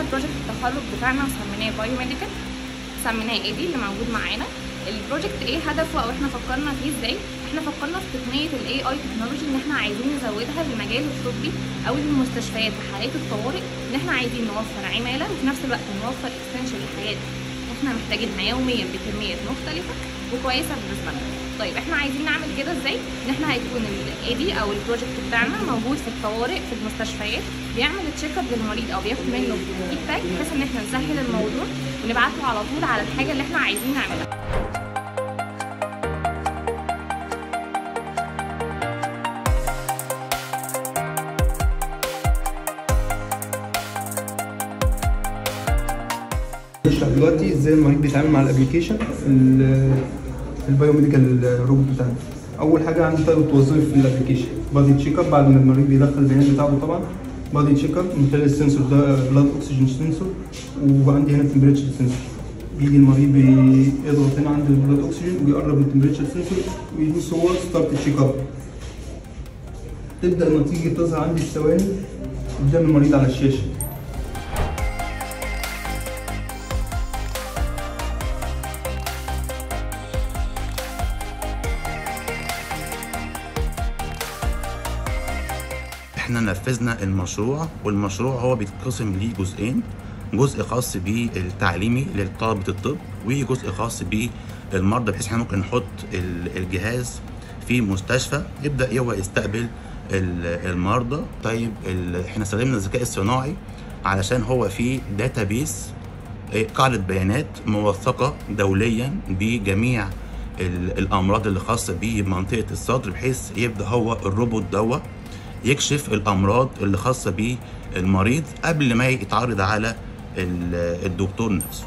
التخرج بتاعنا سميناه biomedical سميناه ID اللي موجود معانا. ال project إيه هدفه أو إحنا فكرنا فيه إزاي؟ إحنا فكرنا في تقنية ال AI technology ان إحنا عايزين نزودها للمجال الطبي أو للمستشفيات في حالات الطوارئ ان إحنا عايزين نوفر عمالة وفي نفس الوقت نوفر extension لحاجات إحنا محتاجينها يوميا بكميات مختلفة وكويسة بالنسبة لنا. طيب إحنا عايزين نعمل كده إزاي؟ إن إحنا هيكون ال ID أو ال project بتاعنا موجود في الطوارئ في المستشفيات بيعمل check up للمريض أو بياخد منه feedback بحيث إن إحنا نسهل الموضوع ونبعت له على طول على الحاجة اللي إحنا عايزين نعملها. دلوقتي إزاي المريض بيتعامل مع ال application ال biomedical robot بتاعنا. أول حاجة ثلاث وظائف في ال application body check up بعد ما المريض بيدخل البيانات بتاعته طبعا. body check up من خلال ال sensor ده blood oxygen sensor وعندي هنا temperature sensor بيجي المريض بيضغط هنا عند ال blood oxygen ويقرب ال temperature sensor ويدوس هو start check up تبدأ النتيجه تظهر عندي في ثواني قدام المريض على الشاشة. إحنا نفذنا المشروع والمشروع هو بيتقسم ليه جزئين جزء خاص بالتعليمي لطلبة الطب وجزء خاص بالمرضى بحيث إحنا ممكن نحط ال- الجهاز في مستشفى يبدأ هو يستقبل ال- المرضى. طيب إحنا استخدمنا الذكاء الصناعي علشان هو في داتابيس قاعدة بيانات موثقة دوليا بجميع ال- الأمراض اللي خاصة بمنطقة الصدر بحيث يبدأ هو الروبوت دوا يكشف الأمراض اللي خاصة بالمريض قبل ما يتعرض على ال- الدكتور نفسه.